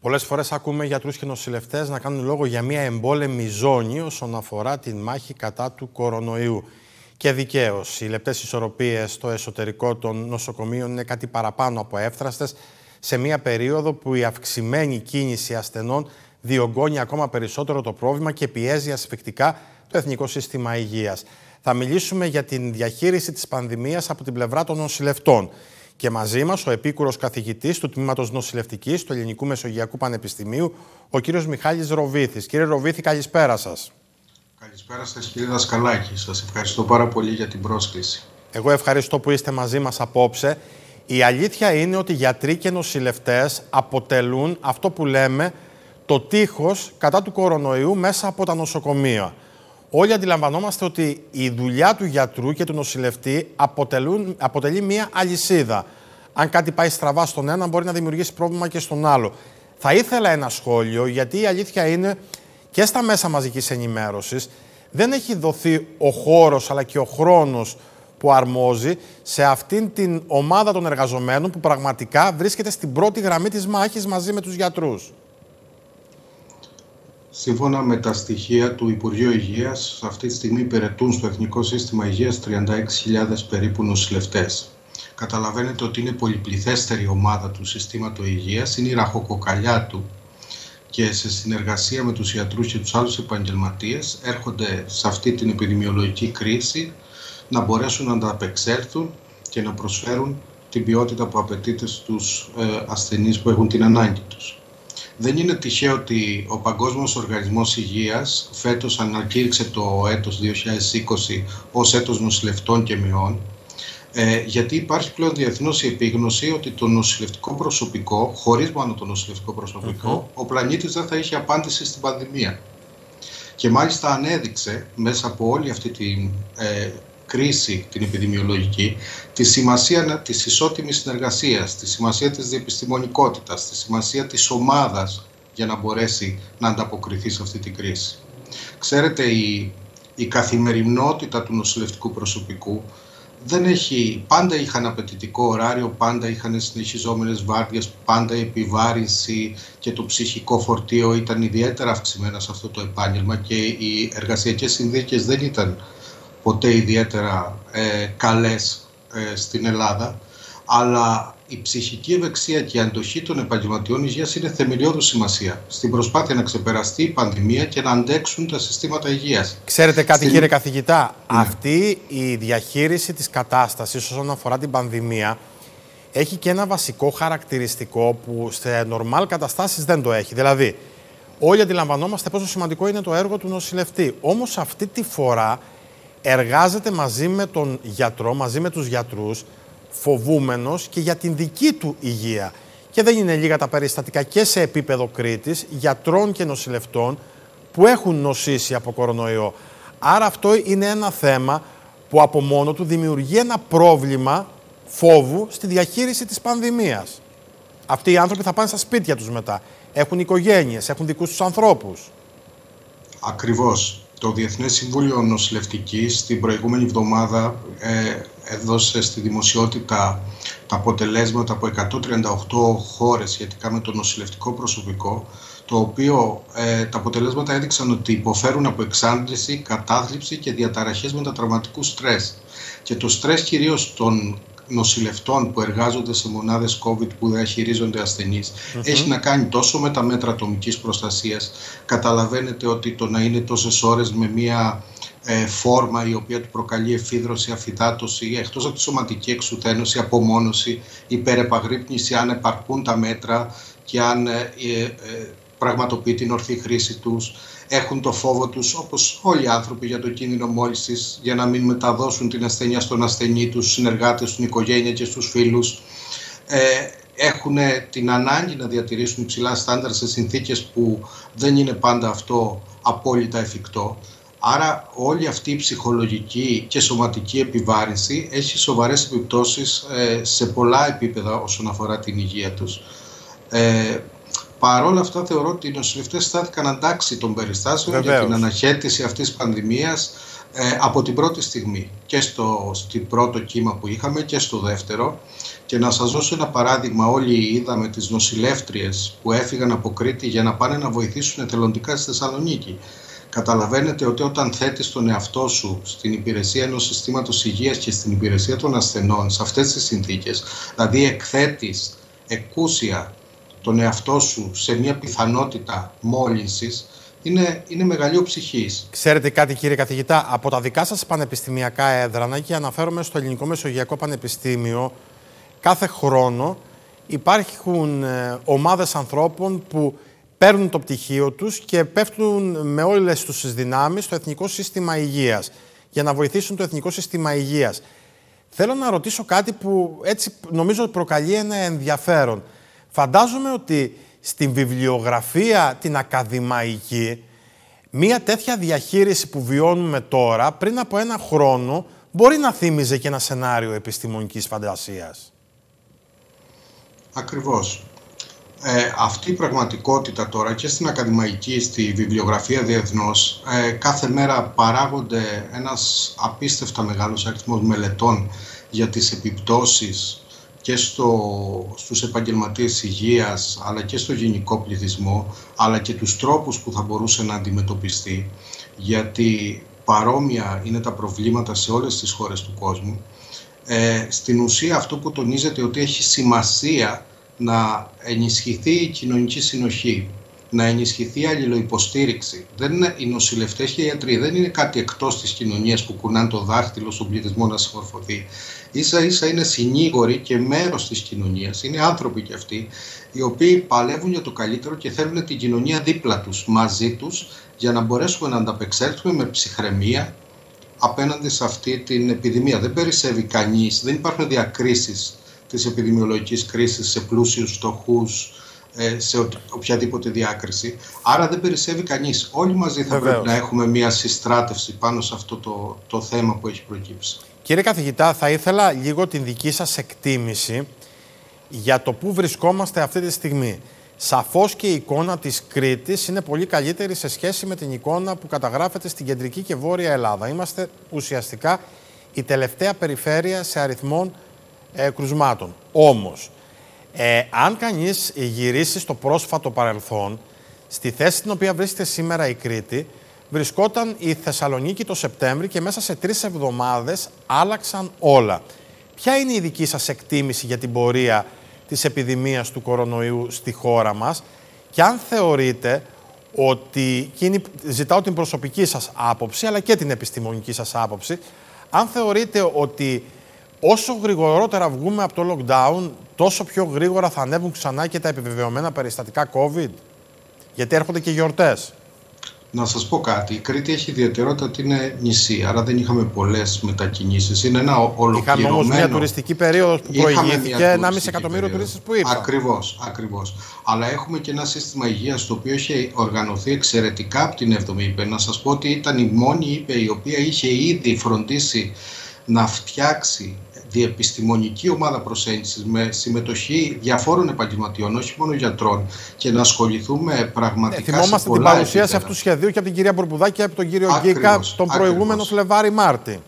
Πολλές φορές ακούμε γιατρούς και νοσηλευτές να κάνουν λόγο για μια εμπόλεμη ζώνη όσον αφορά την μάχη κατά του κορονοϊού. Και δικαίως, οι λεπτές ισορροπίες στο εσωτερικό των νοσοκομείων είναι κάτι παραπάνω από εύθραστες σε μια περίοδο που η αυξημένη κίνηση ασθενών διωγγώνει ακόμα περισσότερο το πρόβλημα και πιέζει ασφικτικά το Εθνικό Σύστημα Υγείας. Θα μιλήσουμε για την διαχείριση της πανδημίας από την πλευρά των νοσηλευτών. Και μαζί μας ο επίκουρος καθηγητής του Τμήματος Νοσηλευτικής του Ελληνικού Μεσογειακού Πανεπιστημίου, ο κύριος Μιχάλης Ροβίθη. Κύριε Ροβίθη, καλησπέρα σας. Καλησπέρα σας, κύριε Δασκαλάκη. Σας ευχαριστώ πάρα πολύ για την πρόσκληση. Εγώ ευχαριστώ που είστε μαζί μας απόψε. Η αλήθεια είναι ότι γιατροί και νοσηλευτές αποτελούν αυτό που λέμε το τείχος κατά του κορονοϊού μέσα από τα νοσοκομεία. Όλοι αντιλαμβανόμαστε ότι η δουλειά του γιατρού και του νοσηλευτή αποτελούν, αποτελεί μία αλυσίδα. Αν κάτι πάει στραβά στον ένα, μπορεί να δημιουργήσει πρόβλημα και στον άλλο. Θα ήθελα ένα σχόλιο, γιατί η αλήθεια είναι και στα μέσα μαζικής ενημέρωσης δεν έχει δοθεί ο χώρος αλλά και ο χρόνος που αρμόζει σε αυτήν την ομάδα των εργαζομένων που πραγματικά βρίσκεται στην πρώτη γραμμή της μάχης μαζί με τους γιατρούς. Σύμφωνα με τα στοιχεία του Υπουργείου Υγείας, αυτή τη στιγμή υπηρετούν στο Εθνικό Σύστημα Υγείας 36.000 περίπου νοσηλευτές. Καταλαβαίνετε ότι είναι πολυπληθέστερη η ομάδα του συστήματος υγείας, είναι η ραχοκοκαλιά του και σε συνεργασία με τους ιατρούς και τους άλλους επαγγελματίες έρχονται σε αυτή την επιδημιολογική κρίση να μπορέσουν να ανταπεξέλθουν και να προσφέρουν την ποιότητα που απαιτείται στους ε, ασθενείς που έχουν την ανάγκη τους. Δεν είναι τυχαίο ότι ο Παγκόσμιος Οργανισμός Υγείας φέτος ανακήρυξε το έτος 2020 ως έτος νοσηλευτών και μειών ε, γιατί υπάρχει πλέον διεθνώς η επίγνωση ότι το νοσηλευτικό προσωπικό, χωρίς μόνο το νοσηλευτικό ο πλανήτης δεν θα είχε απάντηση στην πανδημία. Και μάλιστα ανέδειξε μέσα από όλη αυτή την ε, κρίση την επιδημιολογική, τη σημασία της ισότιμης συνεργασίας, τη σημασία της διεπιστημονικότητας, τη σημασία της ομάδας για να μπορέσει να ανταποκριθεί σε αυτή την κρίση. Ξέρετε, η, η καθημερινότητα του νοσηλευτικού προσωπικού δεν έχει, πάντα είχαν απαιτητικό ωράριο, πάντα είχαν συνεχιζόμενες βάρδιες, πάντα η επιβάρυνση και το ψυχικό φορτίο ήταν ιδιαίτερα αυξημένα σε αυτό το επάγγελμα και οι εργασιακές συνθήκες δεν ήταν ποτέ ιδιαίτερα ε, καλές ε, στην Ελλάδα, αλλά η ψυχική ευεξία και η αντοχή των επαγγελματιών υγείας είναι θεμελιώδου σημασία στην προσπάθεια να ξεπεραστεί η πανδημία και να αντέξουν τα συστήματα υγείας. Ξέρετε κάτι κύριε καθηγητά, ναι. αυτή η διαχείριση της κατάστασης όσον αφορά την πανδημία έχει και ένα βασικό χαρακτηριστικό που σε νορμάλ καταστάσεις δεν το έχει. Δηλαδή, όλοι αντιλαμβανόμαστε πόσο σημαντικό είναι το έργο του νοσηλευτή. Όμως αυτή τη φορά εργάζεται μαζί με τον γιατρό, μαζί με τους γιατρούς, φοβούμενος και για την δική του υγεία. Και δεν είναι λίγα τα περιστατικά και σε επίπεδο Κρήτης, γιατρών και νοσηλευτών που έχουν νοσήσει από κορονοϊό. Άρα αυτό είναι ένα θέμα που από μόνο του δημιουργεί ένα πρόβλημα φόβου στη διαχείριση της πανδημίας. Αυτοί οι άνθρωποι θα πάνε στα σπίτια τους μετά. Έχουν οικογένειες, έχουν δικούς τους ανθρώπους. Ακριβώς. Το Διεθνές Συμβούλιο Νοσηλευτικής την προηγούμενη εβδομάδα ε, έδωσε στη δημοσιότητα τα αποτελέσματα από 138 χώρες σχετικά με το νοσηλευτικό προσωπικό το οποίο ε, τα αποτελέσματα έδειξαν ότι υποφέρουν από εξάντληση, κατάθλιψη και διαταραχές μετατραυματικού στρες. Και το στρες κυρίως των νοσηλευτών που εργάζονται σε μονάδες COVID που διαχειρίζονται ασθενείς έχει να κάνει τόσο με τα μέτρα ατομικής προστασίας. Καταλαβαίνετε ότι το να είναι τόσες ώρες με μία ε, φόρμα η οποία του προκαλεί εφίδρωση, αφυτάτωση, εκτός από τη σωματική εξουθένωση, απομόνωση, υπερεπαγρύπνηση αν επαρκούν τα μέτρα και αν ε, ε, πραγματοποιεί την ορθή χρήση τους έχουν το φόβο τους όπως όλοι οι άνθρωποι για το κίνδυνο μόλυσης για να μην μεταδώσουν την ασθένεια στον ασθενή τους, στους συνεργάτες, στην οικογένεια και στους φίλους. Ε, έχουν την ανάγκη να διατηρήσουν υψηλά στάνταρ σε συνθήκες που δεν είναι πάντα αυτό απόλυτα εφικτό. Άρα όλη αυτή η ψυχολογική και σωματική επιβάρυνση έχει σοβαρές επιπτώσεις ε, σε πολλά επίπεδα όσον αφορά την υγεία τους. Ε, Παρ' όλα αυτά, θεωρώ ότι οι νοσηλευτές στάθηκαν αντάξει των περιστάσεων για την αναχέτηση αυτής της πανδημίας. ε, από την πρώτη στιγμή και στο στην πρώτο κύμα που είχαμε και στο δεύτερο. Και να σας δώσω ένα παράδειγμα. Όλοι είδαμε τις νοσηλεύτριες που έφυγαν από Κρήτη για να πάνε να βοηθήσουν εθελοντικά στη Θεσσαλονίκη. Καταλαβαίνετε ότι όταν θέτεις τον εαυτό σου στην υπηρεσία ενός συστήματος υγείας και στην υπηρεσία των ασθενών σε αυτές τις συνθήκες δηλαδή εκθέτεις εκούσια τον εαυτό σου σε μια πιθανότητα μόλυνσης είναι, είναι μεγαλείο ψυχής. Ξέρετε κάτι, κύριε καθηγητά, από τα δικά σας πανεπιστημιακά έδρανα και αναφέρομαι στο Ελληνικό Μεσογειακό Πανεπιστήμιο, κάθε χρόνο υπάρχουν ε, ομάδες ανθρώπων που παίρνουν το πτυχίο τους και πέφτουν με όλες τους δυνάμεις στο Εθνικό Σύστημα Υγείας για να βοηθήσουν το Εθνικό Σύστημα Υγείας. Θέλω να ρωτήσω κάτι που έτσι νομίζω προκαλεί ένα ενδιαφέρον. Φαντάζομαι ότι στην βιβλιογραφία την ακαδημαϊκή μία τέτοια διαχείριση που βιώνουμε τώρα πριν από ένα χρόνο μπορεί να θύμιζε και ένα σενάριο επιστημονικής φαντασίας. Ακριβώς. Ε, αυτή η πραγματικότητα τώρα και στην ακαδημαϊκή, στη βιβλιογραφία διεθνώς, ε, κάθε μέρα παράγονται ένας απίστευτα μεγάλος αριθμός μελετών για τις επιπτώσεις και στο, στους επαγγελματίες υγείας αλλά και στο γενικό πληθυσμό αλλά και τους τρόπους που θα μπορούσε να αντιμετωπιστεί γιατί παρόμοια είναι τα προβλήματα σε όλες τις χώρες του κόσμου. Ε, στην ουσία αυτό που τονίζεται ότι έχει σημασία να ενισχυθεί η κοινωνική συνοχή να ενισχυθεί η αλληλοϊποστήριξη. Δεν είναι οι νοσηλευτέ και οι ιατροί δεν είναι κάτι εκτός της κοινωνίας που κουνάνε το δάχτυλο στον πληθυσμό να συμμορφωθεί. σα ίσα είναι συνήγοροι και μέρος της κοινωνίας. Είναι άνθρωποι κι αυτοί, οι οποίοι παλεύουν για το καλύτερο και θέλουν την κοινωνία δίπλα τους, μαζί τους, για να μπορέσουμε να ανταπεξέλθουμε με ψυχραιμία απέναντι σε αυτή την επιδημία. Δεν περισσεύει κανείς, δεν υπάρχουν διακρίσεις της επιδημιολογικής κρίσης σε πλούσιους, φτωχούς, ε, σε οποιαδήποτε διάκριση. Άρα δεν περισσεύει κανείς. Όλοι μαζί θα πρέπει να έχουμε μια συστράτευση πάνω σε αυτό το, το θέμα που έχει προκύψει. Κύριε καθηγητά, θα ήθελα λίγο την δική σας εκτίμηση για το πού βρισκόμαστε αυτή τη στιγμή. Σαφώς και η εικόνα της Κρήτης είναι πολύ καλύτερη σε σχέση με την εικόνα που καταγράφεται στην κεντρική και βόρεια Ελλάδα. Είμαστε ουσιαστικά η τελευταία περιφέρεια σε αριθμών ε, κρουσμάτων. Όμως, ε, αν κανείς γυρίσει στο πρόσφατο παρελθόν, στη θέση στην οποία βρίσκεται σήμερα η Κρήτη, βρισκόταν η Θεσσαλονίκη το Σεπτέμβρη και μέσα σε τρεις εβδομάδες άλλαξαν όλα. Ποια είναι η δική σας εκτίμηση για την πορεία της επιδημίας του κορονοϊού στη χώρα μας και αν θεωρείτε ότι, και ζητάω την προσωπική σας άποψη αλλά και την επιστημονική σας άποψη, αν θεωρείτε ότι όσο γρηγορότερα βγούμε από το lockdown, τόσο πιο γρήγορα θα ανέβουν ξανά και τα επιβεβαιωμένα περιστατικά COVID. Γιατί έρχονται και γιορτές. Να σας πω κάτι. Η Κρήτη έχει ιδιαιτερότητα ότι είναι νησί, άρα δεν είχαμε πολλές μετακινήσεις. Είναι ένα ολοκληρωμένο... Είχαμε όμως μια τουριστική περίοδος που προηγήθηκε, 1,5 εκατομμύριο τουρίστες που ήρθαν. Ακριβώς, ακριβώς. Αλλά έχουμε και ένα σύστημα υγείας το οποίο έχει οργανωθεί εξαιρετικά από την 7η ΥΠΕ. Να σας πω ότι ήταν η μόνη ΥΠΕ η οποία είχε ήδη φροντίσει να φτιάξει διεπιστημονική ομάδα προσέγγισης με συμμετοχή διαφόρων επαγγελματιών, όχι μόνο γιατρών, και να ασχοληθούμε πραγματικά. Ε, θυμόμαστε την παρουσίαση αυτούς τους σχεδίους και από την κυρία Μπορπουδάκη και από τον κύριο ακριβώς, Γκίκα τον προηγούμενο Φλεβάρι-Μάρτι.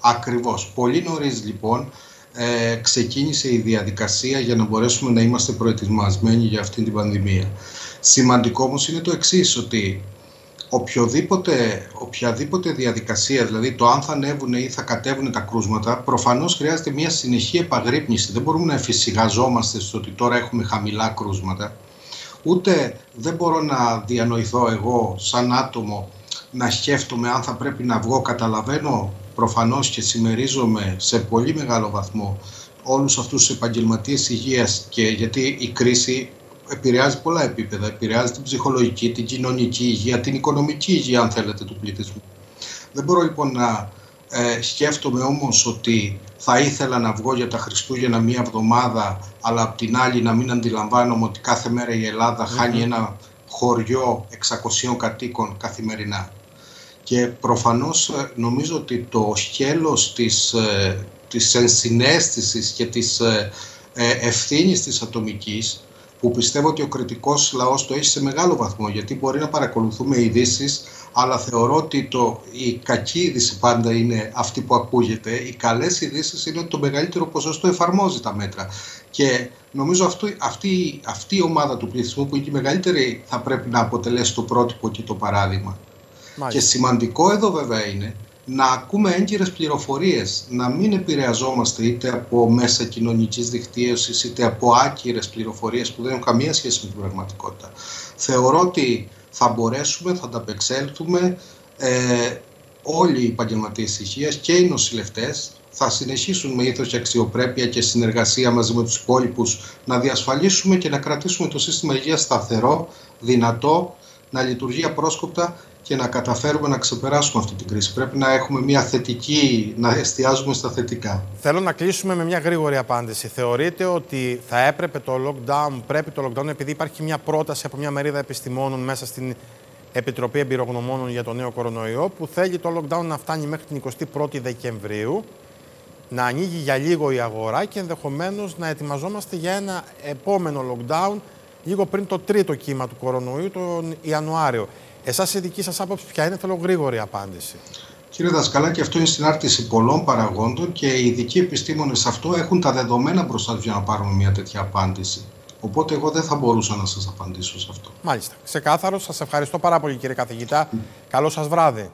Ακριβώς. Πολύ νωρίς λοιπόν ε, ξεκίνησε η διαδικασία για να μπορέσουμε να είμαστε προετοιμασμένοι για αυτή την πανδημία. Σημαντικό όμως είναι το εξής ότι οποιοδήποτε, οποιαδήποτε διαδικασία, δηλαδή το αν θα ανέβουν ή θα κατέβουν τα κρούσματα, προφανώς χρειάζεται μια συνεχή επαγρύπνηση. Δεν μπορούμε να εφησυχαζόμαστε στο ότι τώρα έχουμε χαμηλά κρούσματα. Ούτε δεν μπορώ να διανοηθώ εγώ σαν άτομο να σκέφτομαι αν θα πρέπει να βγω. Καταλαβαίνω προφανώς και συμμερίζομαι σε πολύ μεγάλο βαθμό όλους αυτούς τους επαγγελματίες υγείας και γιατί η κρίση επηρεάζει πολλά επίπεδα. Επηρεάζει την ψυχολογική, την κοινωνική υγεία, την οικονομική υγεία, αν θέλετε, του πληθυσμού. Δεν μπορώ λοιπόν να ε, σκέφτομαι όμως ότι θα ήθελα να βγω για τα Χριστούγεννα μία εβδομάδα, αλλά απ' την άλλη να μην αντιλαμβάνομαι ότι κάθε μέρα η Ελλάδα χάνει ένα χωριό 600 κατοίκων καθημερινά. Και προφανώς ε, νομίζω ότι το σκέλος της, ε, της ενσυναίσθησης και της ε, ε ευθύνης της ατομικής που πιστεύω ότι ο κριτικός λαός το έχει σε μεγάλο βαθμό, γιατί μπορεί να παρακολουθούμε ειδήσεις αλλά θεωρώ ότι το, η κακή είδηση πάντα είναι αυτή που ακούγεται. Οι καλές ειδήσεις είναι ότι το μεγαλύτερο ποσοστό εφαρμόζει τα μέτρα. Και νομίζω αυτό, αυτή, αυτή η ομάδα του πληθυσμού που είναι η μεγαλύτερη θα πρέπει να αποτελέσει το πρότυπο και το παράδειγμα. Και σημαντικό εδώ βέβαια είναι να ακούμε έγκυρες πληροφορίες, να μην επηρεαζόμαστε είτε από μέσα κοινωνικής δικτύωσης είτε από άκυρες πληροφορίες που δεν έχουν καμία σχέση με την πραγματικότητα. Θεωρώ ότι θα μπορέσουμε, θα ανταπεξέλθουμε ε, όλοι οι επαγγελματίες υγεία και οι νοσηλευτές θα συνεχίσουν με ήθος και αξιοπρέπεια και συνεργασία μαζί με τους υπόλοιπους να διασφαλίσουμε και να κρατήσουμε το σύστημα υγείας σταθερό, δυνατό, να λειτουργεί απρόσκοπτα και να καταφέρουμε να ξεπεράσουμε αυτή την κρίση. Πρέπει να έχουμε μια θετική, να εστιάζουμε στα θετικά. Θέλω να κλείσουμε με μια γρήγορη απάντηση. Θεωρείτε ότι θα έπρεπε το lockdown, πρέπει το lockdown, επειδή υπάρχει μια πρόταση από μια μερίδα επιστημόνων μέσα στην Επιτροπή Εμπειρογνωμόνων για το νέο κορονοϊό, που θέλει το lockdown να φτάνει μέχρι την 21η Δεκεμβρίου, να ανοίγει για λίγο η αγορά και ενδεχομένως να ετοιμαζόμαστε για ένα επόμενο lockdown λίγο πριν το τρίτο κύμα του κορονοϊού, τον Ιανουάριο. Εσάς η δική σας άποψη, ποια είναι, θέλω γρήγορη απάντηση. Κύριε Δασκαλάκη, αυτό είναι συνάρτηση πολλών παραγόντων και οι ειδικοί επιστήμονες σε αυτό έχουν τα δεδομένα μπροστά τους για να πάρουμε μια τέτοια απάντηση. Οπότε εγώ δεν θα μπορούσα να σας απαντήσω σε αυτό. Μάλιστα. Ξεκάθαρο. Σας ευχαριστώ πάρα πολύ κύριε καθηγητά. Καλό σας βράδυ.